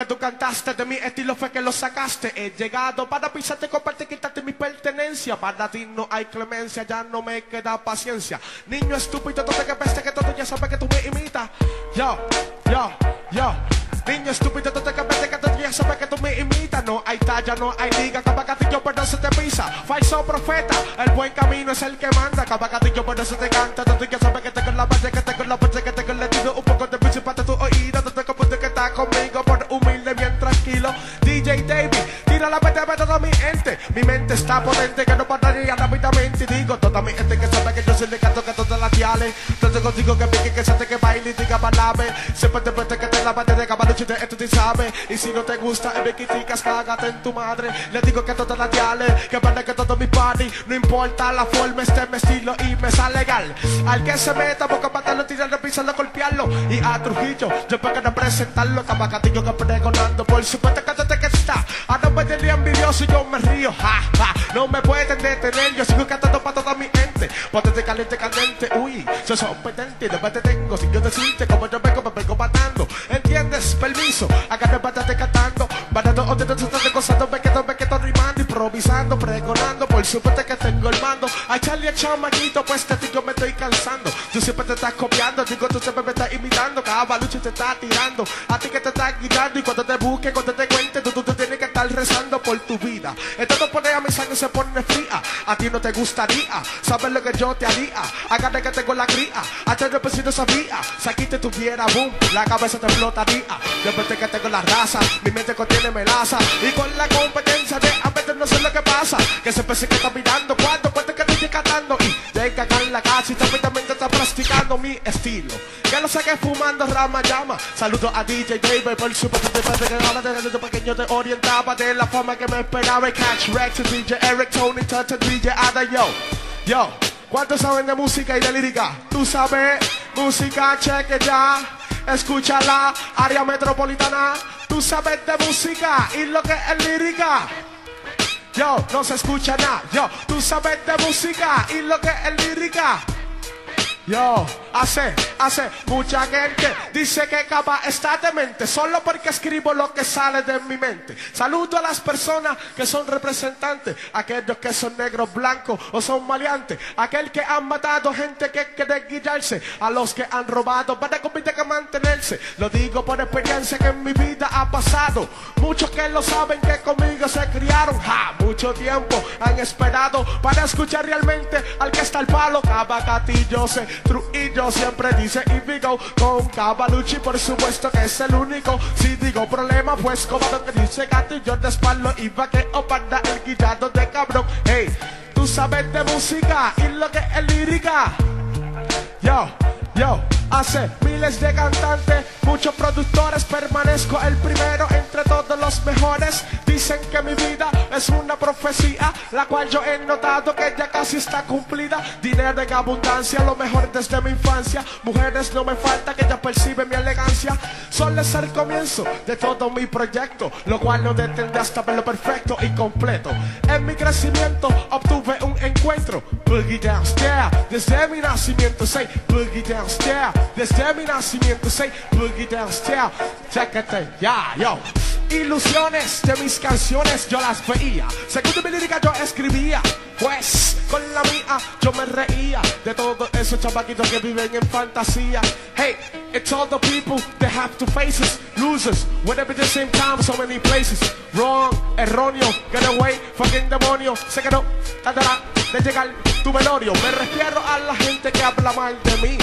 que tú cantaste de mi estilo fue que lo sacaste. He llegado para pisarte, comparte, quitarte mi pertenencia. Para ti no hay clemencia, ya no me queda paciencia. Niño estúpido, todo que peste que todo ya sabe que tú me imitas. Yo, yo, yo. Niño estúpido, tú te cambiaste que tú ya sabes que tú me imitas. No hay talla, no hay liga. Cabacatillo, pero se te pisa. Falso profeta, el buen camino es el que manda. Cabacatillo, pero se te canta. Tú ya sabes que tengo la base, que tengo la base, que David, tira la mente a toda mi gente. Mi mente está potente, que no pararía rápidamente. Y digo, toda mi gente que sabe que yo soy el gato que todas las diales. Entonces contigo que pique, que salte, que baile y diga palabras. Siempre te preste que te la parte de caballo de esto te sabe. Y si no te gusta, me criticas, cágate en tu madre. Le digo que todas las diales, que van que todo mi party. No importa la forma, este mi estilo y me sale legal. Al que se meta, boca matarlo, tirarlo, pisarlo, golpearlo. Y a Trujillo, yo para que presentarlo, tabacatillo que pregonando. Por supuesto que te me envidioso y yo me río, ja, ja. No me pueden detener, yo sigo cantando para toda mi gente. Ponte caliente, caliente, uy, soy competente. Y después te tengo, si yo decirte como yo vengo, me vengo matando. ¿Entiendes? Permiso, acá te patate cantando. Banando, donde te estás gozando, me quedo, me quedo rimando, improvisando, pregonando. Por supuesto que tengo el mando. A Charlie, a chamaquito, pues te digo, me estoy cansando. Tú siempre te estás copiando, digo, tú siempre me estás imitando. Cada balucho te está tirando. A ti que te estás guiando y cuando te busque, cuando te cuente, tú, tú, tú tienes que estar rezando por tu vida. Entonces pone a mi sangre se pone fría. A ti no te gustaría saber lo que yo te haría. Agarre que tengo la cría. Hasta yo si no sabía. Si aquí te tuviera boom, la cabeza te explotaría. Después de que tengo la raza, mi mente contiene melaza. Y con la competencia de a no sé lo que pasa. Que se pensé que está mirando cuando cuento que estoy cantando. Y llega acá en la casa y rápidamente está practicando mi estilo. Que lo saqué fumando rama llama. Saludo a DJ David por su desde pequeño te orientaba de la forma que me esperaba. Catch Rex, DJ Eric, Tony, Touch, DJ Ada, yo. Yo, ¿cuántos saben de música y de lírica? Tú sabes, música, cheque ya. Escúchala, área metropolitana. Tú sabes de música y lo que es lírica. Yo, no se escucha nada. Yo, tú sabes de música y lo que es lírica. Yo, hace, hace mucha gente dice que capa está demente solo porque escribo lo que sale de mi mente. Saludo a las personas que son representantes, aquellos que son negros, blancos o son maleantes, aquel que han matado gente que quiere guiarse, a los que han robado para competir que mantenerse. Lo digo por experiencia que en mi vida ha pasado. Muchos que lo saben que conmigo se criaron, mucho tiempo han esperado para escuchar realmente al que está al palo. Cabacatillo se Trujillo siempre dice Indigo con Cavalucci por supuesto que es el único. Si digo problema pues como lo que dice gato y yo de espaldo y vaqueo para el guillado de cabrón. Hey tú sabes de música y lo que es lírica. Yo yo hace miles de cantantes muchos productores permanezco el primero entre todos los mejores. Dicen que mi vida es una profecía la cual yo he notado que ya casi está cumplida. Dinero en abundancia lo mejor desde mi infancia. Mujeres no me falta que ya perciben mi elegancia. Solo es el comienzo de todo mi proyecto lo cual no detendré hasta verlo perfecto y completo. En mi crecimiento obtuve un encuentro. Boogie downstairs desde mi nacimiento say boogie downstairs desde mi nacimiento say boogie downstairs chécate ya yo Ilusiones de mis canciones yo las veía. Según mi lírica yo escribía. Pues con la mía yo me reía de todos esos chavaquitos que viven en fantasía. Hey, it's all the people that have two faces. Losers, whenever the same time, so many places. Wrong, erróneo, get away, fucking demonio. Se quedó, tratará de llegar tu velorio. Me refiero a la gente que habla mal de mí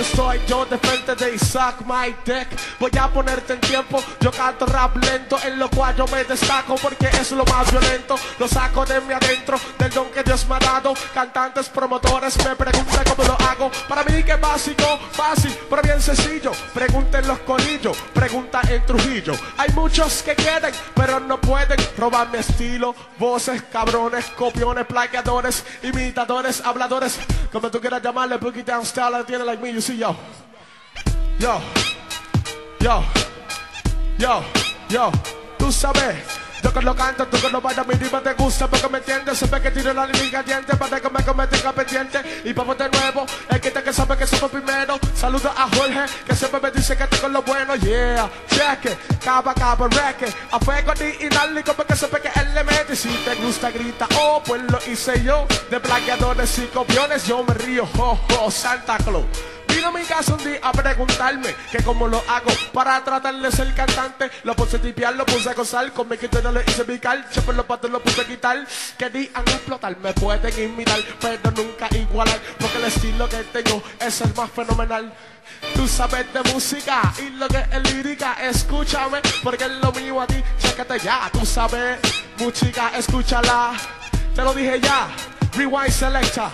estoy yo de frente de Isaac My Deck. Voy a ponerte en tiempo Yo canto rap lento En lo cual yo me destaco Porque es lo más violento. Lo saco de mi adentro Del don que Dios me ha dado. Cantantes, promotores Me preguntan cómo lo hago. Para mí que básico Fácil, pero bien sencillo. Pregunten los colillos Pregunta en Trujillo. Hay muchos que quieren Pero no pueden. Robar mi estilo Voces, cabrones, copiones, plagiadores Imitadores, habladores. Como tú quieras llamarle Boogie Down Style Tiene like me yo. Yo. Yo. Yo. Yo. Tú sabes. Yo que lo canto, tú que lo bailas, mi diva te gusta porque me entiendes. Siempre que tiro la línea caliente para que me cometa pendiente. Y vamos de nuevo, el que te que sabe que somos primero. Saluda a Jorge, que siempre me dice que con lo bueno. Yeah, cheque, caba, caba, reque. A fuego ti y dale como que que él le mete. Si te gusta, grita, oh, pues lo hice yo. De plaqueadores y copiones, yo me río, oh, oh, Santa Claus. Vino a mi casa un día a preguntarme que cómo lo hago para tratar de ser cantante. Lo puse a tipear, lo puse a gozar, con mi quito no le hice picar, siempre los patos lo puse a quitar. Querían explotar, me pueden imitar, pero nunca igualar, porque el estilo que tengo es el más fenomenal. Tú sabes de música y lo que es lírica, escúchame, porque es lo mío a ti, chécate ya. Tú sabes, música, escúchala, te lo dije ya, rewind selecta.